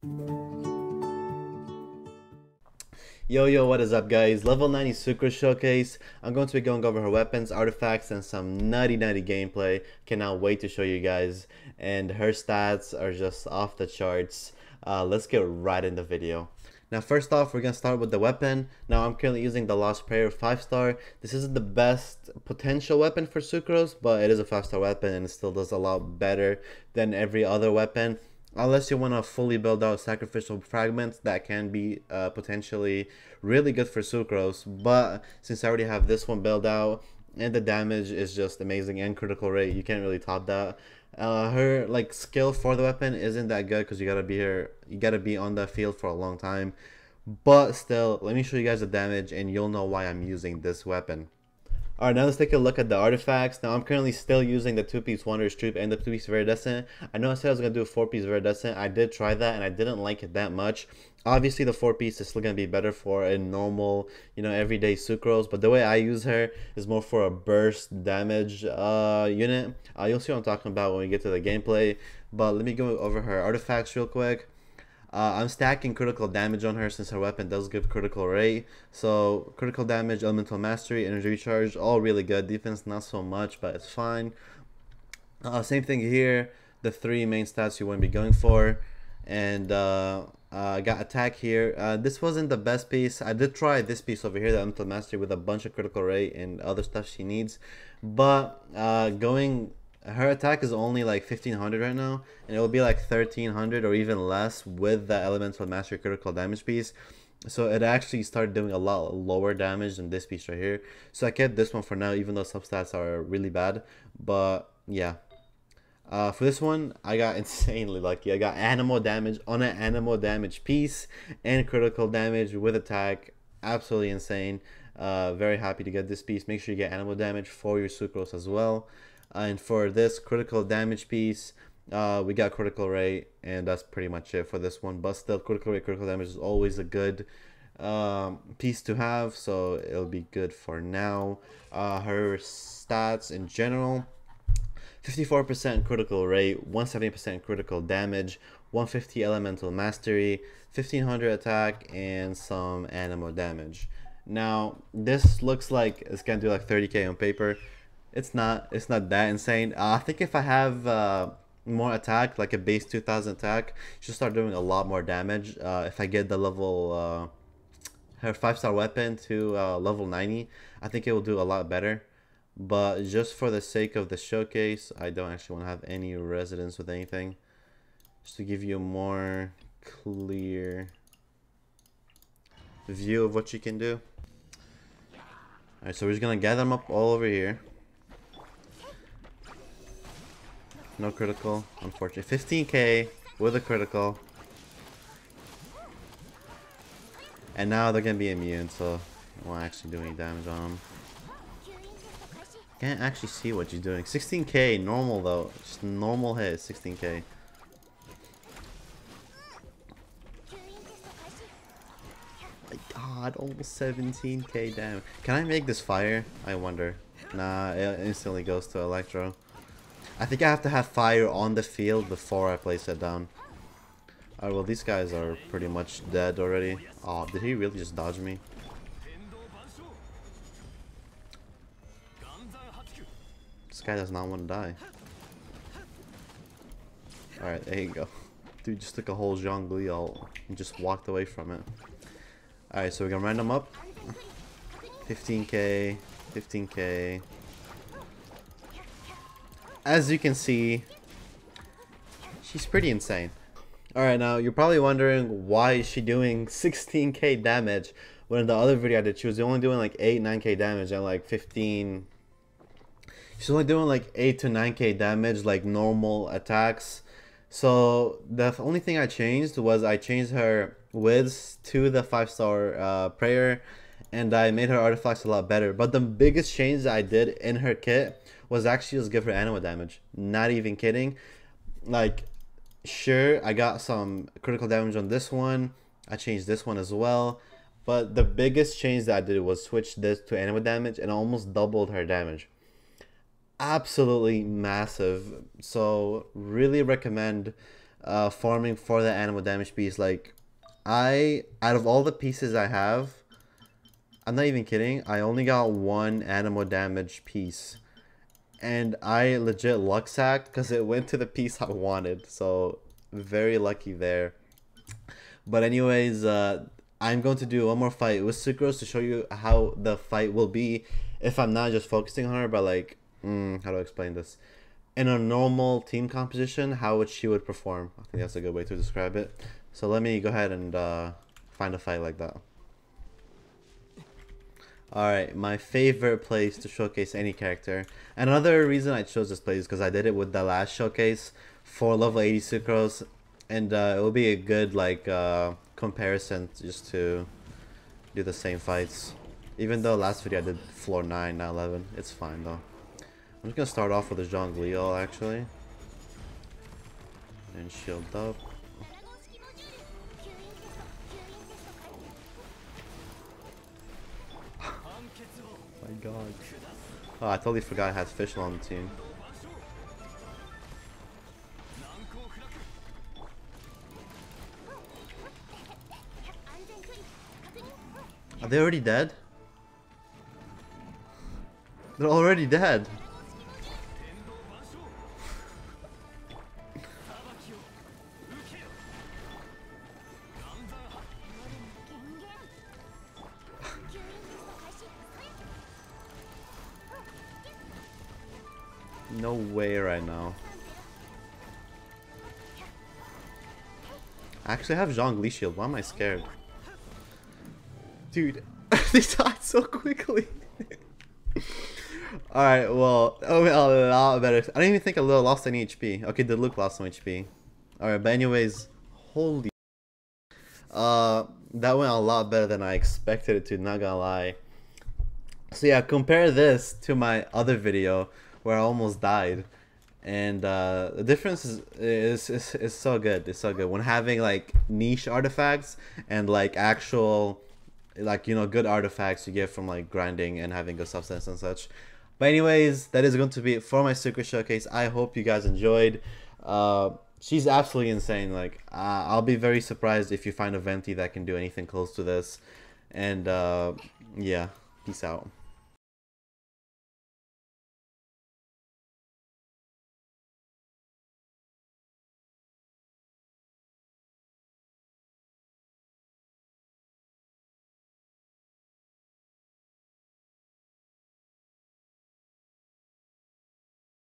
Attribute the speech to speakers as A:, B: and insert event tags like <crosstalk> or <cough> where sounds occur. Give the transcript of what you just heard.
A: Yo yo what is up guys, level 90 Sucrose Showcase. I'm going to be going over her weapons, artifacts, and some nutty nutty gameplay. Cannot wait to show you guys. And her stats are just off the charts. Uh, let's get right in the video. Now first off we're gonna start with the weapon. Now I'm currently using the Lost Prayer 5 star. This isn't the best potential weapon for Sucrose, but it is a 5 star weapon and it still does a lot better than every other weapon unless you want to fully build out sacrificial fragments that can be uh, potentially really good for sucrose but since i already have this one built out and the damage is just amazing and critical rate you can't really top that. Uh, her like skill for the weapon isn't that good because you gotta be here you gotta be on the field for a long time. But still let me show you guys the damage and you'll know why i'm using this weapon Alright, now let's take a look at the artifacts. Now I'm currently still using the 2-piece Wanderer's Troupe and the 2-piece Viridescent. I know I said I was going to do a 4-piece Viridescent. I did try that and I didn't like it that much. Obviously the 4-piece is still going to be better for a normal, you know, everyday Sucrose. But the way I use her is more for a burst damage uh, unit. Uh, you'll see what I'm talking about when we get to the gameplay. But let me go over her artifacts real quick. Uh, I'm stacking critical damage on her since her weapon does give critical rate. So critical damage, elemental mastery, energy recharge, all really good. Defense not so much, but it's fine. Uh, same thing here. The three main stats you want to be going for. And uh, I got attack here. Uh, this wasn't the best piece. I did try this piece over here, the elemental mastery, with a bunch of critical rate and other stuff she needs. But uh, going her attack is only like 1500 right now and it will be like 1300 or even less with the elemental mastery critical damage piece so it actually started doing a lot lower damage than this piece right here so i kept this one for now even though substats are really bad but yeah uh, for this one, I got <laughs> insanely lucky. I got Anemo damage on an Anemo damage piece and critical damage with attack. Absolutely insane. Uh, very happy to get this piece. Make sure you get Anemo damage for your sucrose as well and for this critical damage piece uh, we got critical rate and that's pretty much it for this one. But still critical rate critical damage is always a good um, piece to have so it'll be good for now. Uh, her stats in general 54% critical rate 170% critical damage 150 elemental mastery 1500 attack and some Anemo damage. Now this looks like it's gonna do like 30k on paper it's not. It's not that insane. Uh, I think if I have uh, more attack, like a base 2000 attack, she'll start doing a lot more damage. Uh, if I get the level, uh, her 5 star weapon to uh, level 90, I think it will do a lot better. But just for the sake of the showcase, I don't actually want to have any resonance with anything. Just to give you a more clear view of what you can do. Alright, so we're just to gather them up all over here. No critical, unfortunately. 15k with a critical. And now they're gonna be immune, so I won't actually do any damage on them. Can't actually see what you're doing. 16k, normal though. Just normal hit, 16k. My god, almost 17k damage. Can I make this fire? I wonder. Nah, it instantly goes to Electro. I think I have to have fire on the field before I place it down. Alright, well these guys are pretty much dead already. Oh, did he really just dodge me? This guy does not want to die. Alright, there you go. <laughs> Dude just took a whole Zhongli and just walked away from it. Alright, so we're gonna random up. 15k, 15k, as you can see, she's pretty insane. Alright, now you're probably wondering why is she doing <laughs> 16k damage when in the other video I did, she was only doing like 8, 9k damage and like 15... She's only doing like 8 to 9k damage like normal attacks. So the only thing I changed was I changed her widths to the 5 star uh, prayer and I made her artifacts a lot better. But the biggest change that I did in her kit was actually just give her Anemo damage. Not even kidding. Like, sure, I got some critical damage on this one. I changed this one as well. But the biggest change that I did was switch this to Anemo damage and almost doubled her damage. Absolutely massive. So really recommend uh, farming for the Anemo damage piece. Like, I out of all the pieces I have, I'm not even kidding. I only got one Anemo damage piece, and I legit luck sacked because it went to the piece I wanted. So very lucky there. But anyways, uh, I'm going to do one more fight with Sucrose to show you how the fight will be if I'm not just focusing on her, but like, mm, how do I explain this? In a normal team composition, how would she would perform? I think that's a good way to describe it. So let me go ahead and uh, find a fight like that. Alright, my favorite place to showcase any character. And another reason I chose this place is because I did it with the last showcase for level 80 Sucrose. And uh, it will be a good like uh, comparison just to do the same fights. Even though last video I did floor 9, not 11. It's fine though. I'm just gonna start off with a Zhongli actually. And shield up. My god. Oh, I totally forgot I had Fischl on the team. Are they already dead? They're already dead. No way right now. I actually have Zhongli shield. Why am I scared? Dude, <laughs> they died so quickly. <laughs> Alright, well, oh, a lot better. I don't even think a little lost any HP. Okay, the Luke lost some HP. Alright, but anyways, holy... Uh, that went a lot better than I expected it to, not gonna lie. So yeah, compare this to my other video where I almost died. And uh, the difference is, is, is, is so good. It's so good. When having like niche artifacts and like actual like you know good artifacts you get from like grinding and having good substats and such. But anyways that is going to be it for my Sucrose showcase. I hope you guys enjoyed. Uh she's absolutely insane. Like uh, i'll be very surprised if you find a venti that can do anything close to this. And uh yeah. Peace out